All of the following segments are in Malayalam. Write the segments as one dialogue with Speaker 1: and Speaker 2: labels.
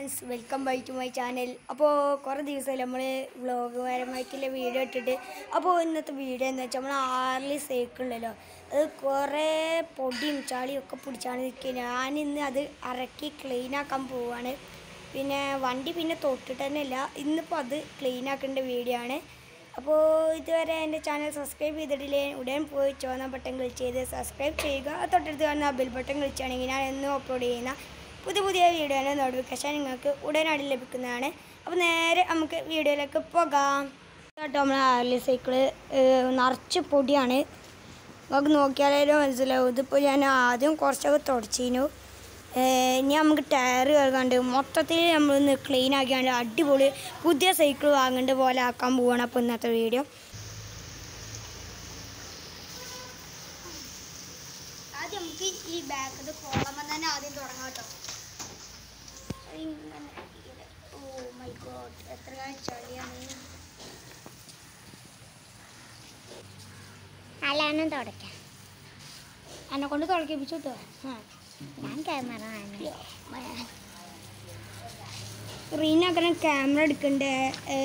Speaker 1: Friends welcome back to my channel അപ്പോൾ കുറേ ദിവസമായി നമ്മൾ വ്ളോഗ് പരമായിട്ടുള്ള വീഡിയോ ഇട്ടിട്ട് അപ്പോൾ ഇന്നത്തെ വീഡിയോ എന്ന് വെച്ചാൽ നമ്മൾ ആറിൽ സേക്കുണ്ടല്ലോ അത് കുറേ പൊടിയും ചളിയും ഒക്കെ പിടിച്ചാണ് നിൽക്കുന്നത് ഞാനിന്ന് അത് ഇറക്കി ക്ലീൻ ആക്കാൻ പോവാണ്. പിന്നെ വണ്ടി പിന്നെ തൊട്ടിട്ട് തന്നെ ഇല്ല. ഇന്നിപ്പോൾ അത് ക്ലീൻ ആക്കേണ്ട വീഡിയോ ആണ്. അപ്പോൾ ഇതുവരെ എന്റെ ചാനൽ സബ്സ്ക്രൈബ് ചെയ്തിട്ടില്ലേ? ഉടൻ പോയി ചുവന്ന ബട്ടൺ ക്ലിക്ക് ചെയ്ത് സബ്സ്ക്രൈബ് ചെയ്യുക. തൊട്ടടുത്ത് കാണുന്ന ബെൽ ബട്ടൺ ക്ലിച്ചാണെങ്കിൽ ഞാൻ എന്നും അപ്ലോഡ് ചെയ്യുന്ന പുതിയ പുതിയ വീഡിയോയുടെ നോട്ടിഫിക്കേഷൻ നിങ്ങൾക്ക് ഉടനടി ലഭിക്കുന്നതാണ്. അപ്പോൾ നേരെ നമുക്ക് വീഡിയോയിലേക്ക് പോകാം. കേട്ടോ നമ്മൾ ഹാർലി സൈക്കിൾ നിറച്ച് പൊടിയാണ്. നമുക്ക് നോക്കിയാലും മനസ്സിലാവും? ഇതിപ്പോൾ ഞാൻ ആദ്യം കുറച്ചൊക്കെ തുടച്ചിരുന്നു. ഇനി നമുക്ക് ടയർ കഴുകാണ്ട് മൊത്തത്തിൽ നമ്മളൊന്ന് ക്ലീൻ ആക്കിയാണ്ട് അടിപൊളി പുതിയ സൈക്കിൾ വാങ്ങേണ്ട പോലെ ആക്കാൻ പോവാണ് അപ്പോൾ ഇന്നത്തെ വീഡിയോ. ആദ്യം നമുക്ക് ഈ ബാക്കത് കോളമ തന്നെ ആദ്യം തുടങ്ങാം കേട്ടോ. ഇങ്ങനെ ഇങ്ങനെ. ഓ മൈ ഗോഡ് എത്ര ചളിയാണ്
Speaker 2: അല്ലാനും തുടയ്ക്കാം.
Speaker 1: എന്നെ കൊണ്ട് തുടക്കിപ്പിച്ചു കേട്ടോ ആ
Speaker 2: ഞാൻ ക്യാമറ
Speaker 1: റീനാക്കണം ക്യാമറ എടുക്കണ്ടേ?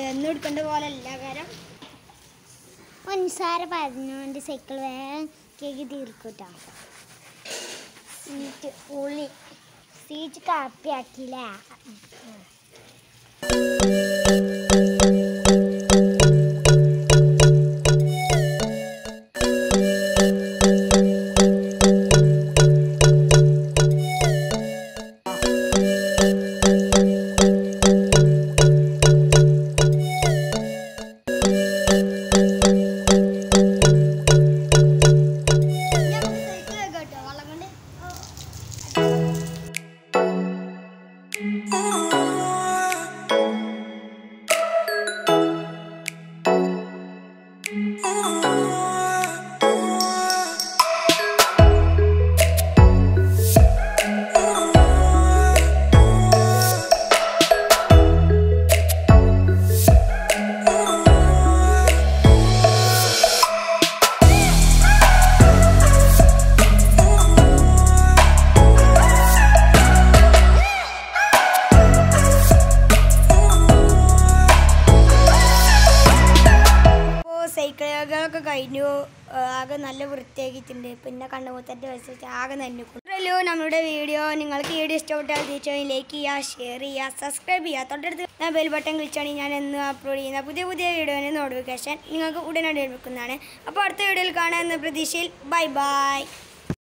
Speaker 1: എന്നും എടുക്കേണ്ട പോലെ അല്ല കാരണം
Speaker 2: ഒൻസാര പറഞ്ഞുകൊണ്ട് സൈക്കിൾ വേഗം കേക്ക് തീർക്കൂട്ടോ സീറ്റ് ഉള്ളി. സീറ്റ് കാപ്പിയാക്കിയില്ലേ?
Speaker 1: അപ്പോൾ സൈക്കിളുകളൊക്കെ കഴിഞ്ഞു. ആകെ നല്ല വൃത്തിയാക്കിയിട്ടുണ്ട്. പിന്നെ കണ്ണുമുത്തന്റെ വെച്ചിട്ട് ആകെ നന്നുള്ളൂ നമ്മുടെ വീഡിയോ. നിങ്ങൾക്ക് വീഡിയോ ഇഷ്ടപ്പെട്ടാൽ തീർച്ചയായും ലൈക്ക് ചെയ്യുക ഷെയർ ചെയ്യുക സബ്സ്ക്രൈബ് ചെയ്യുക. തൊട്ടടുത്ത് ഞാൻ ബെൽ ബട്ടൺ കളിച്ചാണെങ്കിൽ ഞാൻ എന്നും അപ്ലോഡ് ചെയ്യുന്ന പുതിയ പുതിയ വീഡിയോനെ നോട്ടിഫിക്കേഷൻ നിങ്ങൾക്ക് ഉടനടി ലഭിക്കുന്നതാണ്. അപ്പോൾ അടുത്ത വീഡിയോയിൽ കാണാമെന്ന പ്രതീക്ഷയിൽ. Bye bye